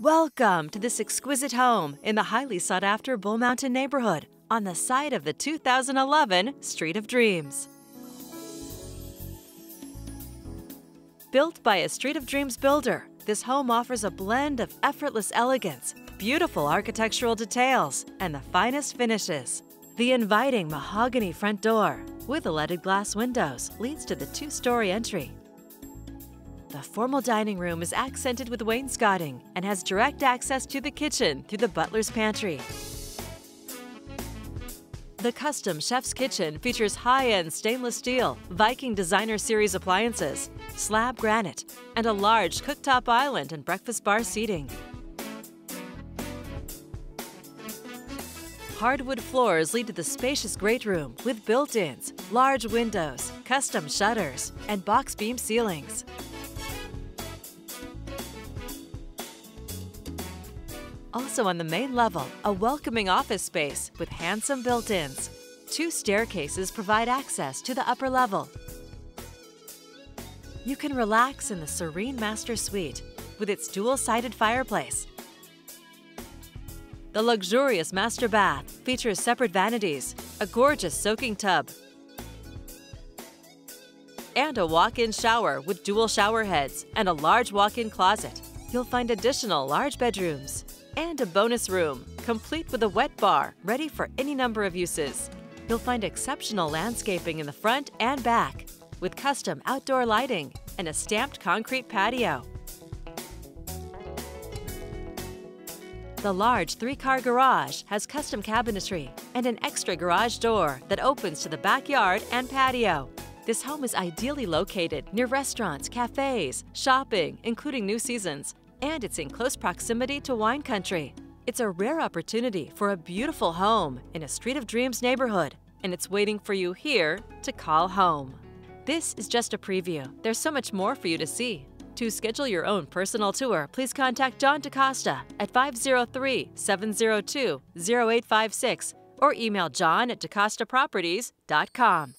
Welcome to this exquisite home in the highly sought after Bull Mountain neighborhood on the site of the 2011 Street of Dreams. Built by a Street of Dreams builder, this home offers a blend of effortless elegance, beautiful architectural details, and the finest finishes. The inviting mahogany front door with leaded glass windows leads to the two story entry the formal dining room is accented with wainscoting and has direct access to the kitchen through the butler's pantry. The custom chef's kitchen features high-end stainless steel, Viking designer series appliances, slab granite, and a large cooktop island and breakfast bar seating. Hardwood floors lead to the spacious great room with built-ins, large windows, custom shutters, and box beam ceilings. Also on the main level, a welcoming office space with handsome built-ins. Two staircases provide access to the upper level. You can relax in the serene master suite with its dual-sided fireplace. The luxurious master bath features separate vanities, a gorgeous soaking tub, and a walk-in shower with dual shower heads and a large walk-in closet. You'll find additional large bedrooms and a bonus room, complete with a wet bar ready for any number of uses. You'll find exceptional landscaping in the front and back, with custom outdoor lighting and a stamped concrete patio. The large three-car garage has custom cabinetry and an extra garage door that opens to the backyard and patio. This home is ideally located near restaurants, cafes, shopping, including New Seasons, and it's in close proximity to wine country. It's a rare opportunity for a beautiful home in a Street of Dreams neighborhood, and it's waiting for you here to call home. This is just a preview. There's so much more for you to see. To schedule your own personal tour, please contact John DeCosta at 503 702 0856 or email john at dacostaproperties.com.